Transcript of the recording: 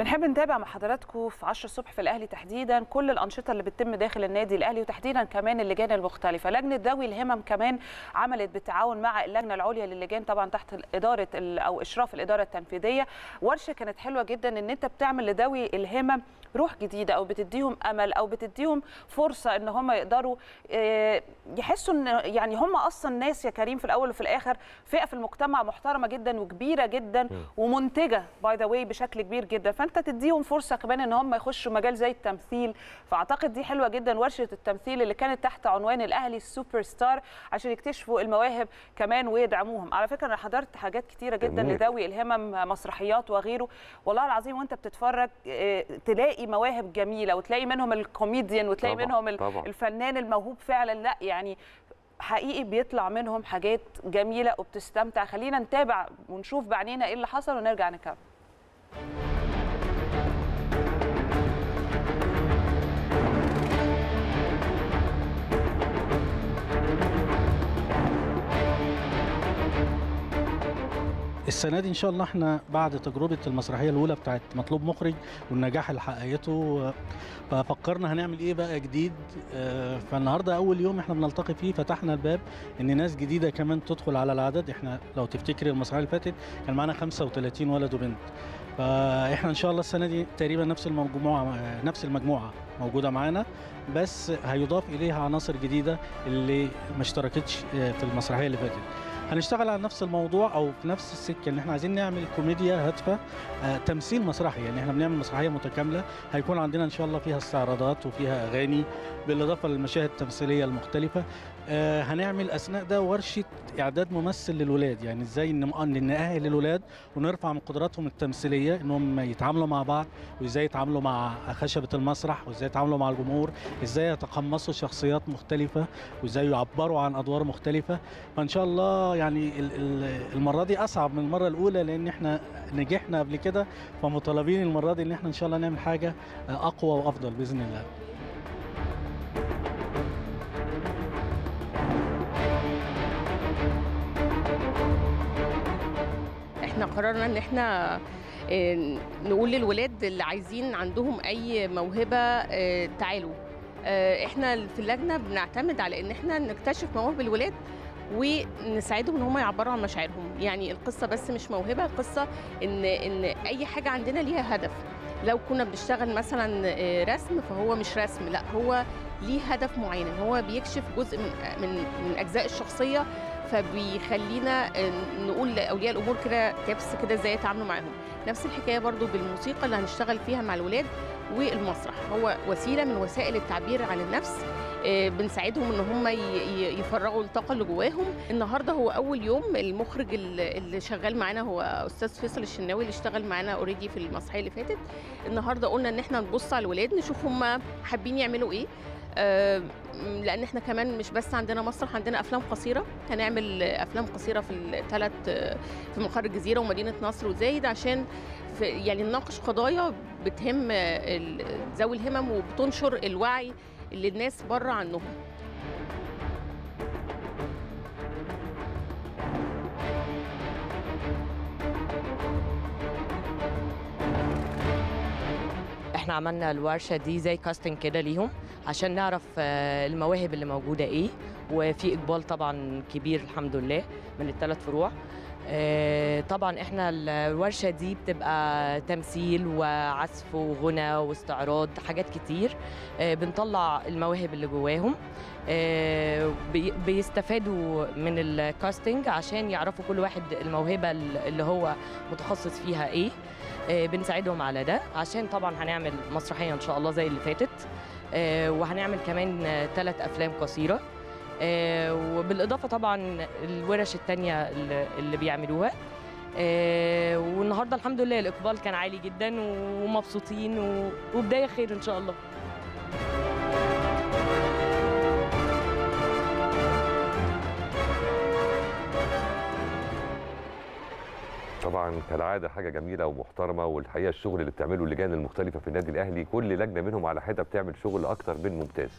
بنحب نتابع مع حضراتكم في 10 الصبح في الأهلي تحديدا كل الأنشطة اللي بتتم داخل النادي الأهلي وتحديدا كمان اللجان المختلفة. لجنة ذوي الهمم كمان عملت بالتعاون مع اللجنة العليا للجان طبعا تحت إدارة أو إشراف الإدارة التنفيذية. ورشة كانت حلوة جدا إن أنت بتعمل لذوي الهمم روح جديدة أو بتديهم أمل أو بتديهم فرصة إن هم يقدروا يحسوا إن يعني هم أصلا ناس يا كريم في الأول وفي الآخر فئة في المجتمع محترمة جدا وكبيرة جدا ومنتجة by the way بشكل كبير جدا. فأنت تديهم فرصة كمان ان هم يخشوا مجال زي التمثيل. فأعتقد دي حلوة جدا ورشة التمثيل اللي كانت تحت عنوان الأهلي ال super star عشان يكتشفوا المواهب كمان ويدعموهم. على فكرة أنا حضرت حاجات كتيرة جدا جميل. لذوي الهمم مسرحيات وغيره. والله العظيم وأنت بتتفرج آه، تلاقي مواهب جميلة وتلاقي منهم الكوميديان وتلاقي طبعاً، منهم طبعاً. الفنان الموهوب فعلا. لا يعني حقيقي بيطلع منهم حاجات جميلة وبتستمتع. خلينا نتابع ونشوف بعينينا إيه اللي حصل ونرجع نكمل. السنة دي إن شاء الله إحنا بعد تجربة المسرحية الأولى بتاعت مطلوب مخرج والنجاح اللي حققته ففكرنا هنعمل إيه بقى جديد آه، فالنهاردة أول يوم إحنا بنلتقي فيه فتحنا الباب إن ناس جديدة كمان تدخل على العدد إحنا لو تفتكري المسرحية اللي فاتت كان معانا 35 ولد وبنت. فإحنا إن شاء الله السنة دي تقريبا نفس المجموعة نفس المجموعة موجودة معانا بس هيضاف إليها عناصر جديدة اللي ما اشتركتش آه، في المسرحية اللي فاتت. هنشتغل على نفس الموضوع أو في نفس السكة إن إحنا عايزين نعمل كوميديا هادفة آه، تمثيل مسرحي. يعني إحنا بنعمل مسرحية متكاملة هيكون عندنا إن شاء الله فيها استعراضات وفيها أغاني بالإضافة للمشاهد التمثيلية المختلفة آه، هنعمل أثناء ده ورشة إعداد ممثل للولاد. يعني إزاي نأهل الولاد ونرفع من قدراتهم التمثيلية إنهم يتعاملوا مع بعض وإزاي يتعاملوا مع خشبة المسرح وإزاي يتعاملوا مع الجمهور إزاي يتقمصوا شخصيات مختلفة وإزاي يعبروا عن أدوار مختلفة. فإن شاء الله يعني ال- ال- المرة دي أصعب من المرة الأولى لأن إحنا نجحنا قبل كده فمطالبين المرة دي إن إحنا إن شاء الله نعمل حاجة آه، أقوى وأفضل بإذن الله. إحنا قررنا ان إحنا آه، نقول للولاد اللي عايزين عندهم اي موهبة آه، تعالوا. آه، إحنا في اللجنة بنعتمد على ان إحنا نكتشف مواهب الولاد ونساعدهم ان هم يعبروا عن مشاعرهم. يعني القصة بس مش موهبة القصة ان ان اي حاجة عندنا ليها هدف. لو كنا بنشتغل مثلا رسم فهو مش رسم لا هو ليه هدف معين. هو بيكشف جزء من من من أجزاء الشخصية فبيخلينا نقول لأولياء الأمور كده تبس كده إزاي يتعاملوا معاهم. نفس الحكاية برضو بالموسيقى اللي هنشتغل فيها مع الولاد والمسرح. هو وسيلة من وسائل التعبير عن النفس آه، بنساعدهم إن هم يفرغوا الطاقة اللي جواهم. النهارده هو أول يوم المخرج اللي شغال معانا هو أستاذ فيصل الشناوي اللي اشتغل معانا اوريدي في المسرحية اللي فاتت. النهارده قلنا إن إحنا نبص على الولاد نشوف هم حابين يعملوا إيه. لأن إحنا كمان مش بس عندنا مسرح عندنا أفلام قصيرة. هنعمل أفلام قصيرة في الثلاث في مقر الجزيرة ومدينة نصر وزايد عشان يعني نناقش قضايا بتهم ذوي الهمم وبتنشر الوعي اللي الناس بره عنهم. إحنا عملنا الورشة دي زي كاستنج كده ليهم. عشان نعرف آه، المواهب اللي موجودة إيه. وفي إقبال طبعا كبير الحمد لله من الثلاث فروع. آه، طبعا إحنا ال- الورشة دي بتبقى تمثيل وعزف وغنى واستعراض حاجات كتير. آه، بنطلع المواهب اللي جواهم. بي- بيستفادوا من الكاستنج عشان يعرفوا كل واحد الموهبة اللي هو متخصص فيها إيه. بنساعدهم على ده. عشان طبعا هنعمل مسرحية إن شاء الله زي اللي فاتت. وهنعمل كمان ثلاث أفلام قصيرة. آه، وبالإضافة طبعا الورش التانية اللي بيعملوها. آه، والنهاردة الحمد لله الإقبال كان عالي جدا ومبسوطين و- وبداية خير إن شاء الله. طبعا كالعادة حاجة جميلة ومحترمة والحقيقة الشغل اللي بتعمله اللجان المختلفة في النادي الأهلي كل لجنة منهم على حده بتعمل شغل أكتر من ممتاز.